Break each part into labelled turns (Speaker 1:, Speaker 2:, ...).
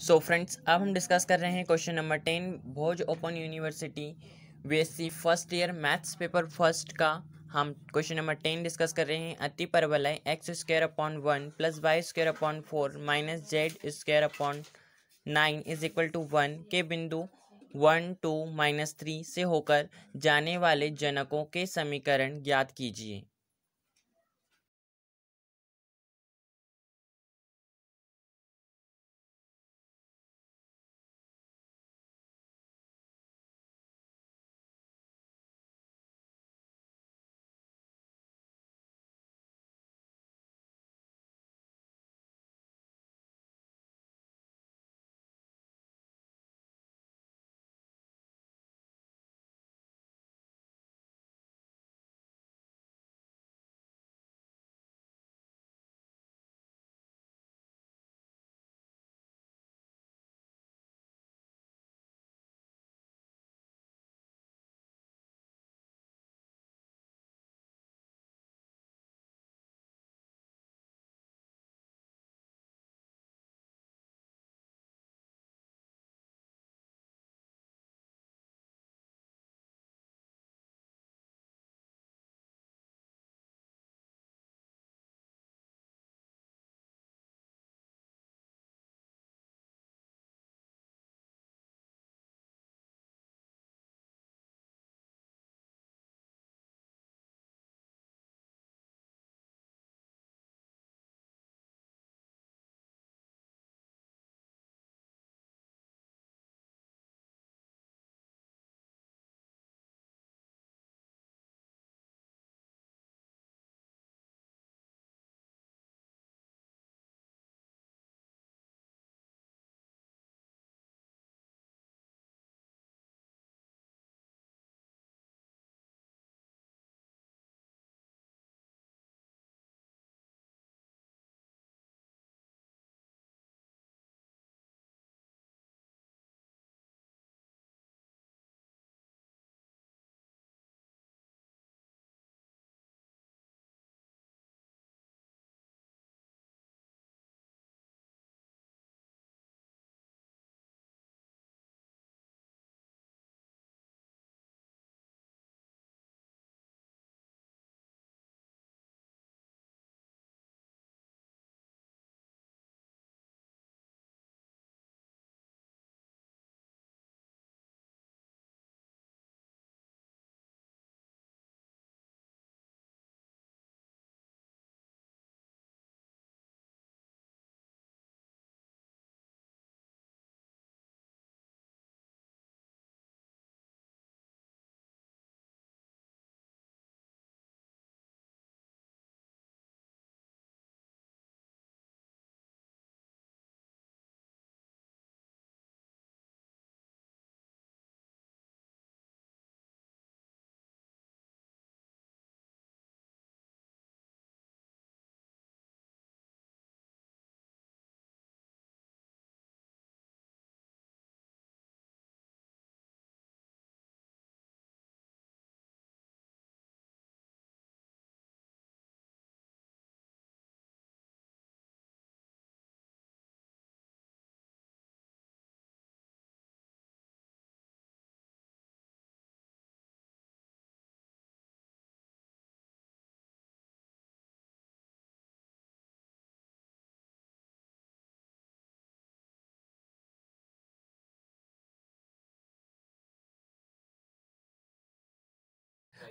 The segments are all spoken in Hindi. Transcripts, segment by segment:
Speaker 1: सो फ्रेंड्स अब हम डिस्कस कर रहे हैं question number ten Bhoj open university BSc first year maths paper first का। हम क्वेश्चन नंबर टेन डिस्कस कर रहे हैं, अति परवलय x square upon one plus y square upon four minus z square upon nine is equal to one के बिंदु वन टू माइनस थ्री से होकर जाने वाले जनकों के समीकरण ज्ञात कीजिए।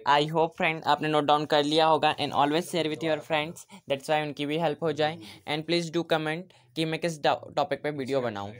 Speaker 1: आई होप फ्रेंड आपने नोट डाउन कर लिया होगा and always share with your friends that's why उनकी भी हेल्प हो जाए. एंड प्लीज़ डू कमेंट कि मैं किस टॉपिक पे वीडियो बनाऊँ.